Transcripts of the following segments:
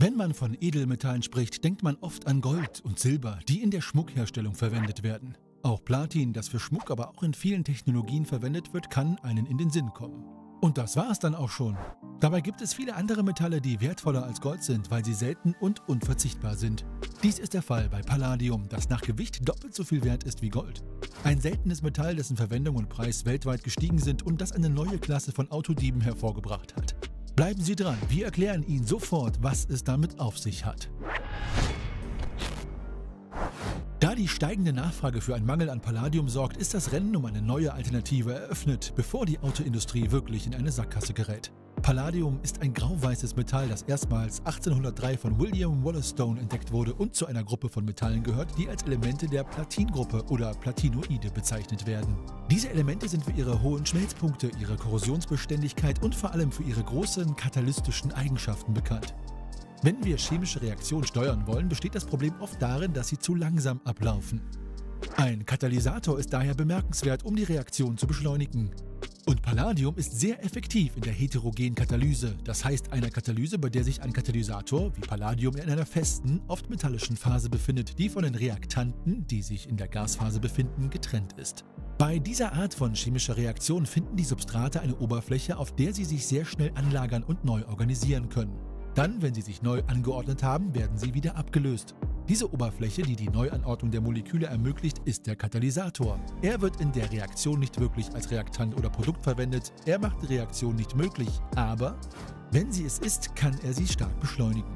Wenn man von Edelmetallen spricht, denkt man oft an Gold und Silber, die in der Schmuckherstellung verwendet werden. Auch Platin, das für Schmuck, aber auch in vielen Technologien verwendet wird, kann einen in den Sinn kommen. Und das war es dann auch schon. Dabei gibt es viele andere Metalle, die wertvoller als Gold sind, weil sie selten und unverzichtbar sind. Dies ist der Fall bei Palladium, das nach Gewicht doppelt so viel wert ist wie Gold. Ein seltenes Metall, dessen Verwendung und Preis weltweit gestiegen sind und das eine neue Klasse von Autodieben hervorgebracht hat. Bleiben Sie dran, wir erklären Ihnen sofort, was es damit auf sich hat. Die steigende Nachfrage für einen Mangel an Palladium sorgt, ist das Rennen um eine neue Alternative eröffnet, bevor die Autoindustrie wirklich in eine Sackgasse gerät. Palladium ist ein grauweißes Metall, das erstmals 1803 von William Wollaston entdeckt wurde und zu einer Gruppe von Metallen gehört, die als Elemente der Platingruppe oder Platinoide bezeichnet werden. Diese Elemente sind für ihre hohen Schmelzpunkte, ihre Korrosionsbeständigkeit und vor allem für ihre großen katalytischen Eigenschaften bekannt. Wenn wir chemische Reaktionen steuern wollen, besteht das Problem oft darin, dass sie zu langsam ablaufen. Ein Katalysator ist daher bemerkenswert, um die Reaktion zu beschleunigen. Und Palladium ist sehr effektiv in der heterogenen Katalyse, das heißt einer Katalyse, bei der sich ein Katalysator wie Palladium in einer festen, oft metallischen Phase befindet, die von den Reaktanten, die sich in der Gasphase befinden, getrennt ist. Bei dieser Art von chemischer Reaktion finden die Substrate eine Oberfläche, auf der sie sich sehr schnell anlagern und neu organisieren können. Dann, wenn sie sich neu angeordnet haben, werden sie wieder abgelöst. Diese Oberfläche, die die Neuanordnung der Moleküle ermöglicht, ist der Katalysator. Er wird in der Reaktion nicht wirklich als Reaktant oder Produkt verwendet, er macht die Reaktion nicht möglich, aber wenn sie es ist, kann er sie stark beschleunigen.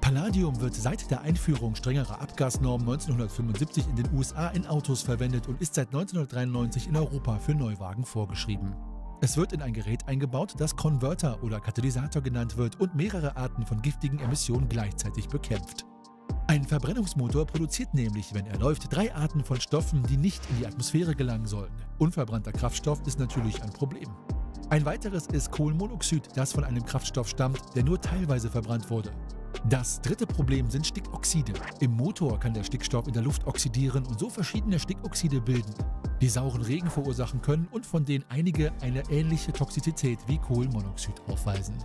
Palladium wird seit der Einführung strengerer Abgasnormen 1975 in den USA in Autos verwendet und ist seit 1993 in Europa für Neuwagen vorgeschrieben. Es wird in ein Gerät eingebaut, das Konverter oder Katalysator genannt wird und mehrere Arten von giftigen Emissionen gleichzeitig bekämpft. Ein Verbrennungsmotor produziert nämlich, wenn er läuft, drei Arten von Stoffen, die nicht in die Atmosphäre gelangen sollen. Unverbrannter Kraftstoff ist natürlich ein Problem. Ein weiteres ist Kohlenmonoxid, das von einem Kraftstoff stammt, der nur teilweise verbrannt wurde. Das dritte Problem sind Stickoxide. Im Motor kann der Stickstoff in der Luft oxidieren und so verschiedene Stickoxide bilden, die sauren Regen verursachen können und von denen einige eine ähnliche Toxizität wie Kohlenmonoxid aufweisen.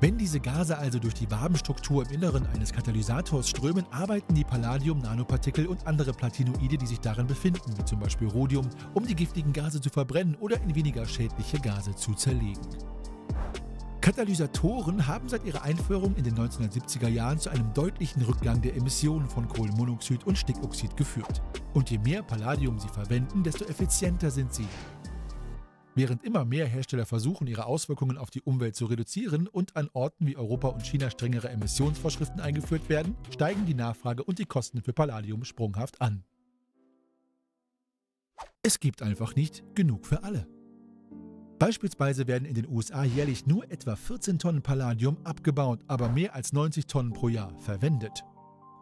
Wenn diese Gase also durch die Wabenstruktur im Inneren eines Katalysators strömen, arbeiten die Palladium-Nanopartikel und andere Platinoide, die sich darin befinden, wie zum Beispiel Rhodium, um die giftigen Gase zu verbrennen oder in weniger schädliche Gase zu zerlegen. Katalysatoren haben seit ihrer Einführung in den 1970er Jahren zu einem deutlichen Rückgang der Emissionen von Kohlenmonoxid und Stickoxid geführt. Und je mehr Palladium sie verwenden, desto effizienter sind sie. Während immer mehr Hersteller versuchen, ihre Auswirkungen auf die Umwelt zu reduzieren und an Orten wie Europa und China strengere Emissionsvorschriften eingeführt werden, steigen die Nachfrage und die Kosten für Palladium sprunghaft an. Es gibt einfach nicht genug für alle. Beispielsweise werden in den USA jährlich nur etwa 14 Tonnen Palladium abgebaut, aber mehr als 90 Tonnen pro Jahr verwendet.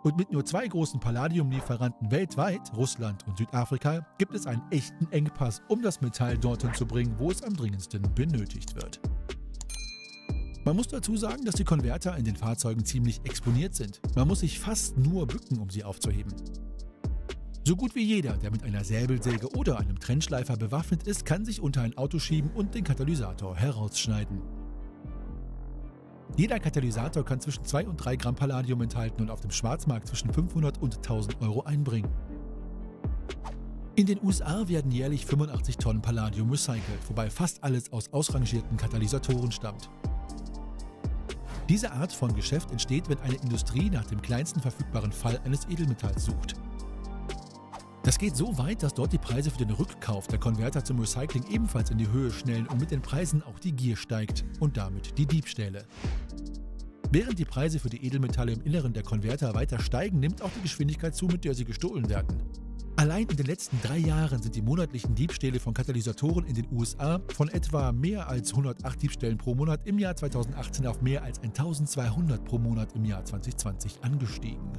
Und mit nur zwei großen Palladiumlieferanten weltweit, Russland und Südafrika, gibt es einen echten Engpass, um das Metall dorthin zu bringen, wo es am dringendsten benötigt wird. Man muss dazu sagen, dass die Konverter in den Fahrzeugen ziemlich exponiert sind. Man muss sich fast nur bücken, um sie aufzuheben. So gut wie jeder, der mit einer Säbelsäge oder einem Trennschleifer bewaffnet ist, kann sich unter ein Auto schieben und den Katalysator herausschneiden. Jeder Katalysator kann zwischen 2 und 3 Gramm Palladium enthalten und auf dem Schwarzmarkt zwischen 500 und 1000 Euro einbringen. In den USA werden jährlich 85 Tonnen Palladium recycelt, wobei fast alles aus ausrangierten Katalysatoren stammt. Diese Art von Geschäft entsteht, wenn eine Industrie nach dem kleinsten verfügbaren Fall eines Edelmetalls sucht. Das geht so weit, dass dort die Preise für den Rückkauf der Konverter zum Recycling ebenfalls in die Höhe schnellen und mit den Preisen auch die Gier steigt und damit die Diebstähle. Während die Preise für die Edelmetalle im Inneren der Konverter weiter steigen, nimmt auch die Geschwindigkeit zu, mit der sie gestohlen werden. Allein in den letzten drei Jahren sind die monatlichen Diebstähle von Katalysatoren in den USA von etwa mehr als 108 Diebstählen pro Monat im Jahr 2018 auf mehr als 1200 pro Monat im Jahr 2020 angestiegen.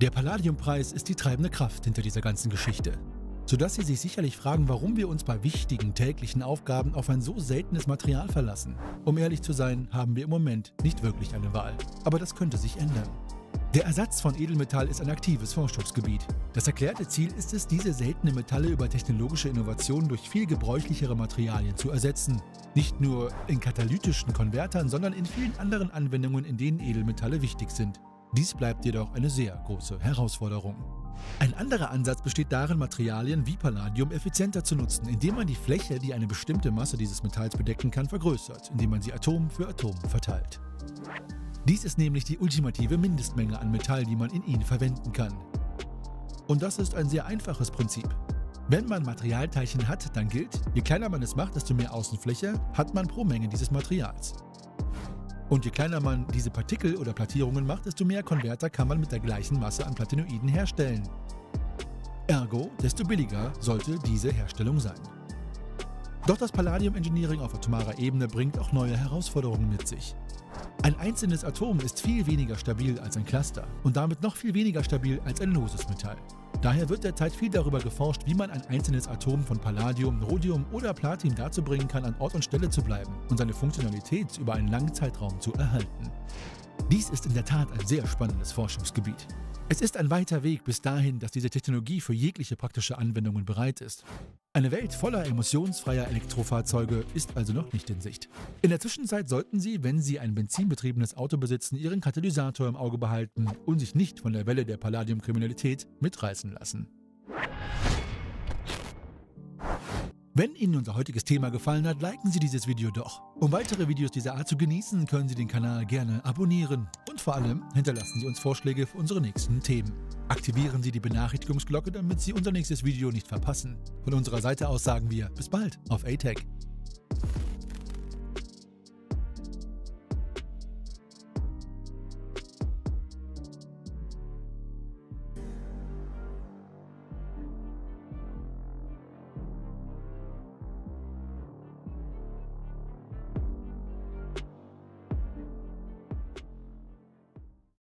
Der Palladiumpreis ist die treibende Kraft hinter dieser ganzen Geschichte. Sodass Sie sich sicherlich fragen, warum wir uns bei wichtigen täglichen Aufgaben auf ein so seltenes Material verlassen. Um ehrlich zu sein, haben wir im Moment nicht wirklich eine Wahl. Aber das könnte sich ändern. Der Ersatz von Edelmetall ist ein aktives Forschungsgebiet. Das erklärte Ziel ist es, diese seltenen Metalle über technologische Innovationen durch viel gebräuchlichere Materialien zu ersetzen. Nicht nur in katalytischen Konvertern, sondern in vielen anderen Anwendungen, in denen Edelmetalle wichtig sind. Dies bleibt jedoch eine sehr große Herausforderung. Ein anderer Ansatz besteht darin, Materialien wie Palladium effizienter zu nutzen, indem man die Fläche, die eine bestimmte Masse dieses Metalls bedecken kann, vergrößert, indem man sie Atom für Atom verteilt. Dies ist nämlich die ultimative Mindestmenge an Metall, die man in ihn verwenden kann. Und das ist ein sehr einfaches Prinzip. Wenn man Materialteilchen hat, dann gilt, je kleiner man es macht, desto mehr Außenfläche hat man pro Menge dieses Materials. Und je kleiner man diese Partikel oder Plattierungen macht, desto mehr Konverter kann man mit der gleichen Masse an Platinoiden herstellen. Ergo, desto billiger sollte diese Herstellung sein. Doch das Palladium Engineering auf atomarer Ebene bringt auch neue Herausforderungen mit sich. Ein einzelnes Atom ist viel weniger stabil als ein Cluster und damit noch viel weniger stabil als ein loses Metall. Daher wird derzeit viel darüber geforscht, wie man ein einzelnes Atom von Palladium, Rhodium oder Platin dazu bringen kann, an Ort und Stelle zu bleiben und seine Funktionalität über einen langen Zeitraum zu erhalten. Dies ist in der Tat ein sehr spannendes Forschungsgebiet. Es ist ein weiter Weg bis dahin, dass diese Technologie für jegliche praktische Anwendungen bereit ist. Eine Welt voller emissionsfreier Elektrofahrzeuge ist also noch nicht in Sicht. In der Zwischenzeit sollten Sie, wenn Sie ein benzinbetriebenes Auto besitzen, Ihren Katalysator im Auge behalten und sich nicht von der Welle der Palladiumkriminalität mitreißen lassen. Wenn Ihnen unser heutiges Thema gefallen hat, liken Sie dieses Video doch. Um weitere Videos dieser Art zu genießen, können Sie den Kanal gerne abonnieren. Und vor allem hinterlassen Sie uns Vorschläge für unsere nächsten Themen. Aktivieren Sie die Benachrichtigungsglocke, damit Sie unser nächstes Video nicht verpassen. Von unserer Seite aus sagen wir bis bald auf ATEC.